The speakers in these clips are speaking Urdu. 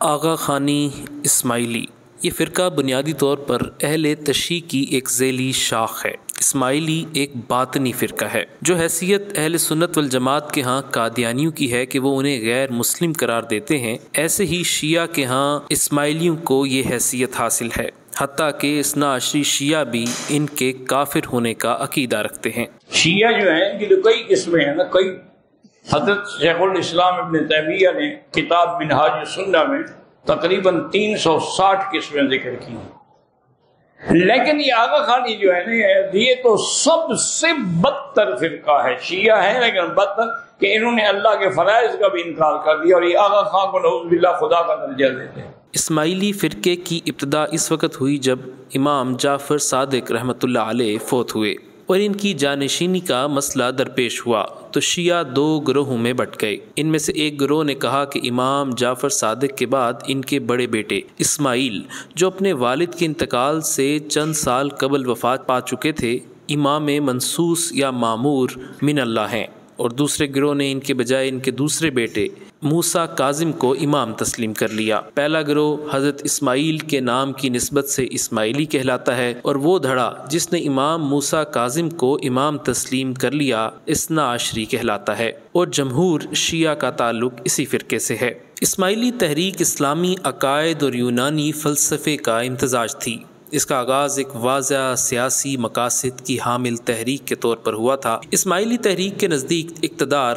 آغا خانی اسماعیلی۔ یہ فرقہ بنیادی طور پر اہل تشیع کی ایک ذیلی شاخ ہے۔ اسماعیلی ایک باطنی فرقہ ہے۔ جو حیثیت اہل سنت والجماعت کے ہاں قادیانیوں کی ہے کہ وہ انہیں غیر مسلم قرار دیتے ہیں، ایسے ہی شیعہ کے ہاں اسماعیلیوں کو یہ حیثیت حاصل ہے۔ حتیٰ کہ اسنا عشری شیعہ بھی ان کے کافر ہونے کا عقیدہ رکھتے ہیں۔ شیعہ جو ہیں، ان کی کئی قسمیں ہیں نا، کئی حضرت شیخ الاسلام ابن تیمیہ نے کتاب منہاج سنہ میں تقریباً تین سو ساٹھ قسمیں ذکر کی ہیں۔ لیکن یہ آغا خانی جو ہے نا، یہ تو سب سے بدتر فرقہ ہے۔ شیعہ ہے لیکن بدتر کہ انہوں نے اللہ کے فرائض کا بھی انکار کر دیا اور یہ آغا خان کو نعوذ باللہ خدا کا درجہ دیتے ہیں۔ اسماعیلی فرقے کی ابتدا اس وقت ہوئی جب امام جعفر صادق رحمۃ اللہ علیہ فوت ہوئے۔ اور ان کی جانشینی کا مسئلہ درپیش ہوا۔ تو شیعہ دو گروہوں میں بٹ گئے۔ ان میں سے ایک گروہ نے کہا کہ امام جعفر صادق کے بعد ان کے بڑے بیٹے اسماعیل، جو اپنے والد کے انتقال سے چند سال قبل وفات پا چکے تھے، امام منصوص یا معمور من اللہ ہیں۔ اور دوسرے گروہ نے ان کے بجائے ان کے دوسرے بیٹے موسا کاظم کو امام تسلیم کر لیا۔ پہلا گروہ حضرت اسماعیل کے نام کی نسبت سے اسماعیلی کہلاتا ہے اور وہ دھڑا جس نے امام موسا کاظم کو امام تسلیم کر لیا، اسنا عشری کہلاتا ہے اور جمہور شیعہ کا تعلق اسی فرقے سے ہے۔ اسماعیلی تحریک اسلامی عقائد اور یونانی فلسفے کا امتزاج تھی۔ اس کا آغاز ایک واضح سیاسی مقاصد کی حامل تحریک کے طور پر ہوا تھا۔ اسماعیلی تحریک کے نزدیک اقتدار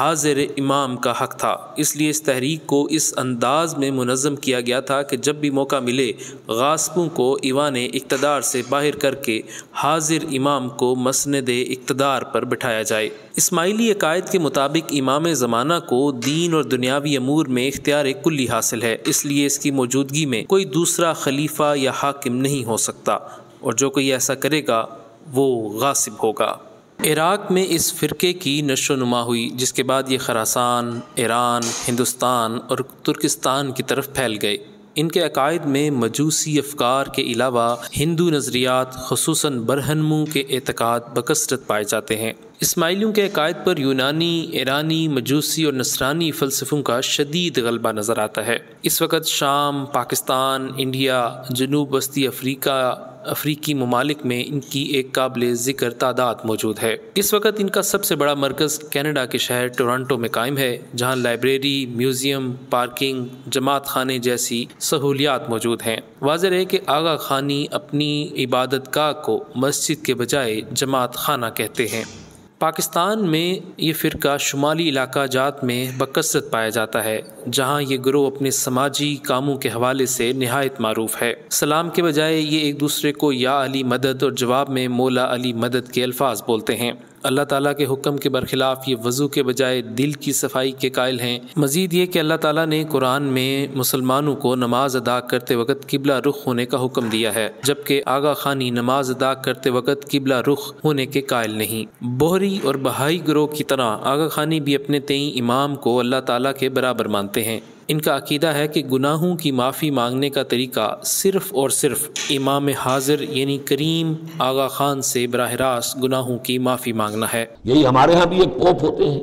حاضر امام کا حق تھا۔ اس لیے اس تحریک کو اس انداز میں منظم کیا گیا تھا کہ جب بھی موقع ملے غاسپوں کو ایوان اقتدار سے باہر کر کے حاضر امام کو مسند اقتدار پر بٹھایا جائے۔ اسماعیلی عقائد کے مطابق امام زمانہ کو دین اور دنیاوی امور میں اختیار کلی حاصل ہے۔ اس لیے اس کی موجودگی میں کوئی دوسرا خلیفہ یا حاکم نہیں ہو سکتا۔ اور جو کوئی ایسا کرے گا، وہ غاصب ہوگا۔ عراق میں اس فرقے کی نشو و نما ہوئی، جس کے بعد یہ خراسان، ایران، ہندوستان اور ترکستان کی طرف پھیل گئے۔ ان کے عقائد میں مجوسی افکار کے علاوہ ہندو نظریات خصوصاً برہنموں کے اعتقاد بکثرت پائے جاتے ہیں۔ اسماعیلیوں کے عقائد پر یونانی، ایرانی، مجوسی اور نصرانی فلسفوں کا شدید غلبہ نظر آتا ہے۔ اس وقت شام، پاکستان، انڈیا، جنوب وسطی افریقہ، افریقی ممالک میں ان کی ایک قابل ذکر تعداد موجود ہے۔ اس وقت ان کا سب سے بڑا مرکز کینیڈا کے شہر ٹورانٹو میں قائم ہے، جہاں لائبریری، میوزیم، پارکنگ، جماعت خانے جیسی سہولیات موجود ہیں۔ واضح ہے کہ آغا خانی اپنی عبادت گاہ کو مسجد کے بجائے جماعت خانہ کہتے ہیں۔ پاکستان میں یہ فرقہ شمالی علاقہ جات میں بکثرت پایا جاتا ہے۔ جہاں یہ گروہ اپنے سماجی کاموں کے حوالے سے نہایت معروف ہے۔ سلام کے بجائے یہ ایک دوسرے کو یا علی مدد اور جواب میں مولا علی مدد کے الفاظ بولتے ہیں۔ اللہ تعالیٰ کے حکم کے برخلاف یہ وضو کے بجائے دل کی صفائی کے قائل ہیں۔ مزید یہ کہ اللہ تعالیٰ نے قرآن میں مسلمانوں کو نماز ادا کرتے وقت قبلہ رخ ہونے کا حکم دیا ہے، جبکہ آغا خانی نماز ادا کرتے وقت قبلہ رخ ہونے کے قائل نہیں۔ بحری اور بہائی گروہ کی طرح آغا خانی بھی اپنے تئیں امام کو اللہ تعالیٰ کے برابر مانتے ہیں۔ ان کا عقیدہ ہے کہ گناہوں کی معافی مانگنے کا طریقہ صرف اور صرف امام حاضر یعنی کریم آغا خان سے براہ راست گناہوں کی معافی مانگنا ہے۔ یہی ہمارے ہاں بھی ایک پوپ ہوتے ہیں۔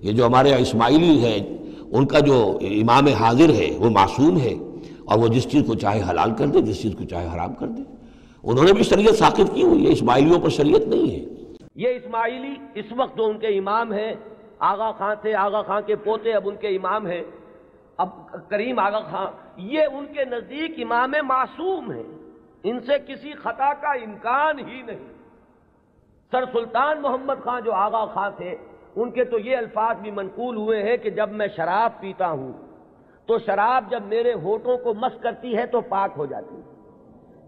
یہ جو ہمارے اسماعیلی ہیں ان کا جو امام حاضر ہے وہ معصوم ہے۔ اور وہ جس چیز کو چاہے حلال کر دے جس چیز کو چاہے حرام کر دے۔ انہوں نے بھی شریعت ثاقب کی ہوئی ہے۔ اسماعیلیوں پر شریعت نہیں ہے۔ یہ اسماعیلی اس وقت جو ان کے امام ہیں آغا خان تھے آغا خان کے پوتے اب ان کے امام ہیں۔ اب کریم آغا خان، یہ ان کے نزدیک امام معصوم ہیں۔ ان سے کسی خطا کا امکان ہی نہیں۔ سر سلطان محمد خان جو آغا خان تھے، ان کے تو یہ الفاظ بھی منقول ہوئے ہیں کہ جب میں شراب پیتا ہوں، تو شراب جب میرے ہوٹوں کو مس کرتی ہے تو پاک ہو جاتی ہے۔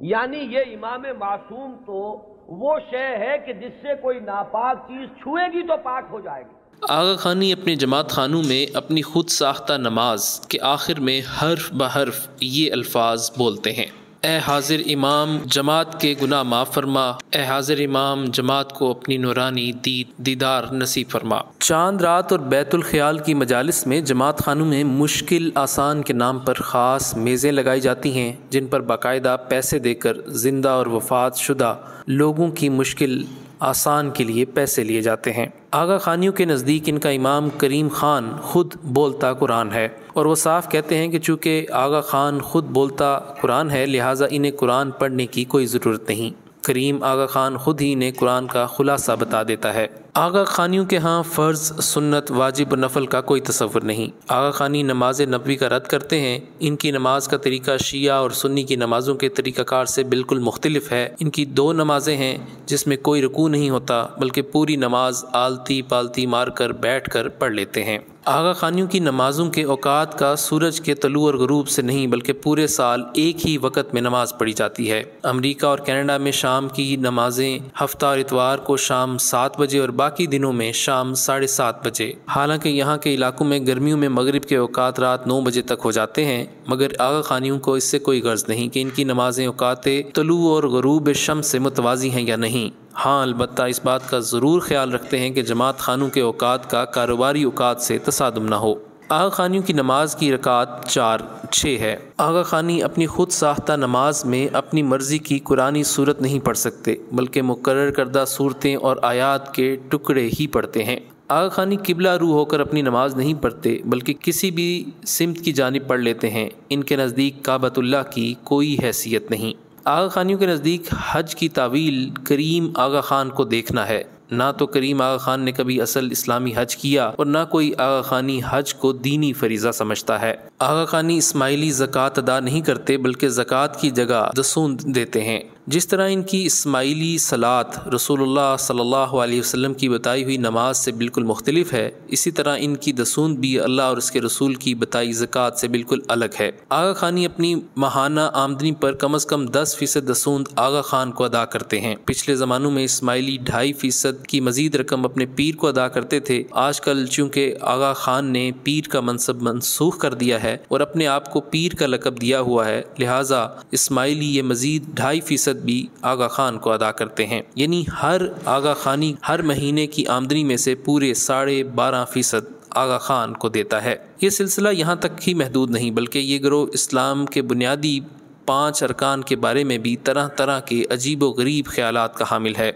یعنی یہ امام معصوم تو وہ شے ہے کہ جس سے کوئی ناپاک چیز چھوئے گی تو پاک ہو جائے گی۔ آغا خانی اپنے جماعت خانوں میں اپنی خود ساختہ نماز کے آخر میں حرف بحرف یہ الفاظ بولتے ہیں۔ اے حاضر امام، جماعت کے گناہ معاف فرما۔ اے حاضر امام، جماعت کو اپنی نورانی دید، دیدار نصیب فرما۔ چاند رات اور بیت الخیال کی مجالس میں جماعت خانوں میں مشکل آسان کے نام پر خاص میزیں لگائی جاتی ہیں، جن پر باقاعدہ پیسے دے کر زندہ اور وفات شدہ لوگوں کی مشکل آسان کے لیے پیسے لیے جاتے ہیں۔ آغا خانیوں کے نزدیک ان کا امام کریم خان خود بولتا قرآن ہے۔ اور وہ صاف کہتے ہیں کہ چونکہ آغا خان خود بولتا قرآن ہے، لہٰذا انہیں قرآن پڑھنے کی کوئی ضرورت نہیں۔ کریم آغا خان خود ہی انہیں قرآن کا خلاصہ بتا دیتا ہے۔ آغا خانیوں کے ہاں فرض، سنت، واجب و نفل کا کوئی تصور نہیں۔ آغا خانی نماز نبوی کا رد کرتے ہیں۔ ان کی نماز کا طریقہ شیعہ اور سنی کی نمازوں کے طریقہ کار سے بالکل مختلف ہے۔ ان کی دو نمازیں ہیں جس میں کوئی رکوع نہیں ہوتا، بلکہ پوری نماز آلتی پالتی مار کر بیٹھ کر پڑھ لیتے ہیں۔ آغا خانیوں کی نمازوں کے اوقات کا سورج کے طلوع اور غروب سے نہیں، بلکہ پورے سال ایک ہی وقت میں نماز پڑھی جاتی ہے۔ امریکہ اور کینیڈا میں شام کی نمازیں ہفتہ اور اتوار کو شام سات بجے اور باقی دنوں میں شام ساڑھے سات بجے۔ حالانکہ یہاں کے علاقوں میں گرمیوں میں مغرب کے اوقات رات نو بجے تک ہو جاتے ہیں، مگر آغا خانیوں کو اس سے کوئی غرض نہیں کہ ان کی نمازیں اوقات طلوع اور غروب شم سے متوازی ہیں یا نہیں۔ ہاں البتہ اس بات کا ضرور خیال رکھتے ہیں کہ جماعت خانوں کے اوقات کا کاروباری اوقات سے تصادم نہ ہو۔ آغا خانیوں کی نماز کی رکعت چار، چھ ہے۔ آغا خانی اپنی خود ساختہ نماز میں اپنی مرضی کی قرآن صورت نہیں پڑھ سکتے، بلکہ مقرر کردہ صورتیں اور آیات کے ٹکڑے ہی پڑھتے ہیں۔ آغا خانی قبلہ روح ہو کر اپنی نماز نہیں پڑھتے، بلکہ کسی بھی سمت کی جانب پڑھ لیتے ہیں۔ ان کے نزدیک کعبۃ اللہ کی کوئی حیثیت نہیں۔ آغا خانیوں کے نزدیک حج کی تعویل کریم آغا خان کو دیکھنا ہے۔ نہ تو کریم آغا خان نے کبھی اصل اسلامی حج کیا اور نہ کوئی آغا خانی حج کو دینی فریضہ سمجھتا ہے۔ آغا خانی اسماعیلی زکوٰۃ ادا نہیں کرتے بلکہ زکوٰۃ کی جگہ دسون دیتے ہیں۔ جس طرح ان کی اسماعیلی سلاد رسول اللہ صلی اللہ علیہ وسلم کی بتائی ہوئی نماز سے بالکل مختلف ہے، اسی طرح ان کی دسون بھی اللہ اور اس کے رسول کی بتائی زکوٰۃ سے بالکل الگ ہے۔ آغا خانی اپنی ماہانہ آمدنی پر کم از کم دس فیصد دسوند آغا خان کو ادا کرتے ہیں۔ پچھلے زمانوں میں اسماعیلی ڈھائی فیصد کی مزید رقم اپنے پیر کو ادا کرتے تھے۔ آج کل چونکہ آغا خان نے پیر کا منصب منسوخ کر دیا ہے اور اپنے آپ کو پیر کا لقب دیا ہوا ہے، لہٰذا اسماعیلی یہ مزید ڈھائی فیصد بھی آغا خان کو ادا کرتے ہیں۔ یعنی ہر آغا خانی ہر مہینے کی آمدنی میں سے پورے ساڑھے بارہ فیصد آغا خان کو دیتا ہے۔ یہ سلسلہ یہاں تک ہی محدود نہیں، بلکہ یہ گروہ اسلام کے بنیادی پانچ ارکان کے بارے میں بھی طرح طرح کے عجیب و غریب خیالات کا حامل ہے۔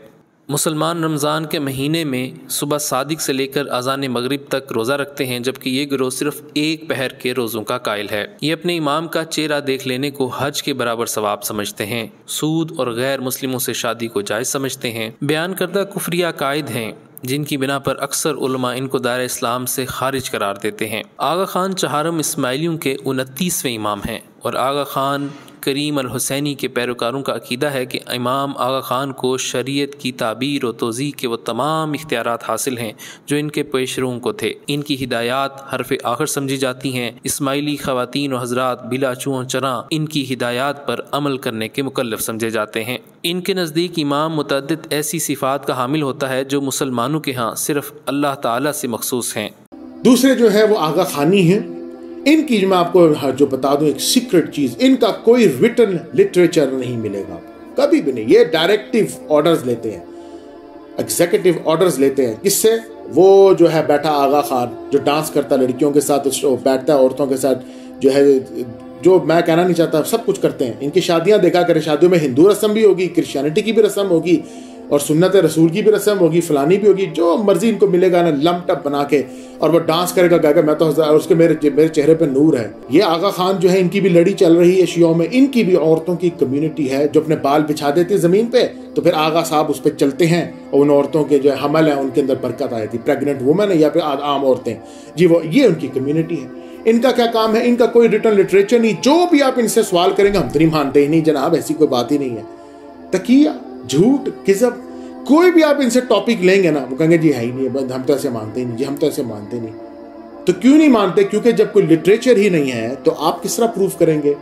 مسلمان رمضان کے مہینے میں صبح صادق سے لے کر اذان مغرب تک روزہ رکھتے ہیں، جبکہ یہ گروہ صرف ایک پہر کے روزوں کا قائل ہے۔ یہ اپنے امام کا چہرہ دیکھ لینے کو حج کے برابر ثواب سمجھتے ہیں۔ سود اور غیر مسلموں سے شادی کو جائز سمجھتے ہیں۔ بیان کردہ کفریہ قائد ہیں، جن کی بنا پر اکثر علماء ان کو دائر اسلام سے خارج قرار دیتے ہیں۔ آغا خان چہارم اسماعیلیوں کے انتیسویں امام ہیں اور آغا خان کریم الحسینی کے پیروکاروں کا عقیدہ ہے کہ امام آغا خان کو شریعت کی تعبیر و توضیع کے وہ تمام اختیارات حاصل ہیں جو ان کے پیشروں کو تھے۔ ان کی ہدایات حرف آخر سمجھی جاتی ہیں۔ اسماعیلی خواتین و حضرات بلا چوں چراں ان کی ہدایات پر عمل کرنے کے مکلف سمجھے جاتے ہیں۔ ان کے نزدیک امام متعدد ایسی صفات کا حامل ہوتا ہے جو مسلمانوں کے ہاں صرف اللہ تعالیٰ سے مخصوص ہیں۔ دوسرے جو ہے وہ آغا خانی ہیں۔ ان کی میں آپ کو جو بتا دوں، ایک سیکرٹ چیز، ان کا کوئی ریٹن لٹریچر نہیں ملے گا۔ کبھی بھی نہیں، یہ ڈائریکٹو آرڈرز لیتے ہیں۔ ایگزیکٹو آرڈرز لیتے ہیں۔ کس سے؟ وہ جو ہے بیٹھا آغا خان، جو ڈانس کرتا لڑکیوں کے ساتھ بیٹھتا ہے عورتوں کے ساتھ، جو ہے، جو میں کہنا نہیں چاہتا، سب کچھ کرتے ہیں۔ ان کی شادیاں دیکھا کریں، شادیوں میں ہندو رسم بھی ہوگی کرسچینٹی کی بھی رسم ہوگی۔ اور سنت رسول کی بھی رسم ہوگی، فلانی بھی ہوگی، جو مرضی ان کو ملے گا نا لم ٹپ بنا کے، اور وہ ڈانس کرے گا گائے گا، میں تو اس کے میرے میرے چہرے پہ نور ہے۔ یہ آغا خان جو ہے ان کی بھی لڑی چل رہی ہے شیعوں میں، ان کی بھی عورتوں کی کمیونٹی ہے، جو اپنے بال بچھا دیتے ہیں زمین پہ۔ تو پھر آغا صاحب اس پہ چلتے ہیں، اور ان عورتوں کے جو حمل ہیں، ان کے اندر برکت آئی تھی۔ پریگنٹ وومن ہے یا پھر عام عورتیں۔ جی وہ، یہ ان کی کمیونٹی ہے۔ ان کا کیا کام ہے؟ ان کا کوئی ریٹرن لٹریچر نہیں۔ جو بھی آپ ان سے سوال کریں گے، ہم تو نہیں مانتے ہی نہیں جناب، ایسی کوئی بات ہی نہیں ہے۔ تکیہ جھوٹ کذب کوئی بھی آپ ان سے ٹاپک لیں گے نا، وہ کہیں گے جی ہے ہی نہیں ہم تو ایسے مانتے ہی نہیں جی ہم تو ایسے مانتے نہیں۔ تو کیوں نہیں مانتے؟ کیونکہ جب کوئی لٹریچر ہی نہیں ہے تو آپ کس طرح پروف کریں گے؟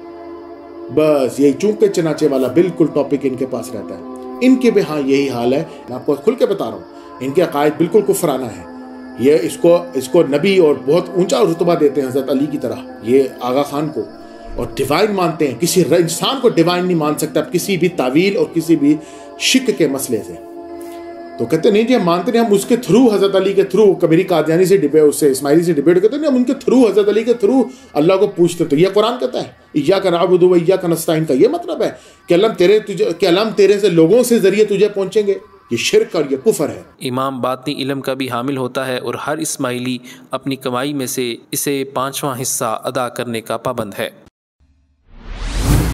بس یہی چونکے چناچے والا بالکل ٹاپک ان کے پاس رہتا ہے۔ ان کے بھی ہاں یہی حال ہے، میں آپ کو کھل کے بتا رہا ہوں۔ ان کے عقائد بالکل کفرانہ ہے یہ اس کو اس کو نبی اور بہت اونچا رتبہ دیتے ہیں حضرت علی کی طرح، یہ آغا خان کو۔ اور ڈیوائن مانتے ہیں۔ کسی انسان کو ڈیوائن نہیں مان سکتا کسی بھی تعویل اور کسی بھی شک کے مسئلے سے تو کہتے نہیں جی ہم مانتے نہیں، ہم اس کے تھرو حضرت علی کے تھرو کبھی قادیانی سے ڈبے، اس سے اسماعیلی سے ڈبیٹ کرتے نہیں، ہم ان کے تھرو حضرت علی کے تھرو اللہ کو پوچھتے تو یہ قرآن کہتا ہے یا کا نابود یا کا نستعین کا یہ مطلب ہے کہ علم تیرے تجھے، کہ علم تیرے سے لوگوں سے ذریعے تجھے پہنچیں گے۔ یہ شرک اور یہ کفر ہے۔ امام باطنی علم کا بھی حامل ہوتا ہے اور ہر اسماعیلی اپنی کمائی میں سے اسے پانچواں حصہ ادا کرنے کا پابند ہے۔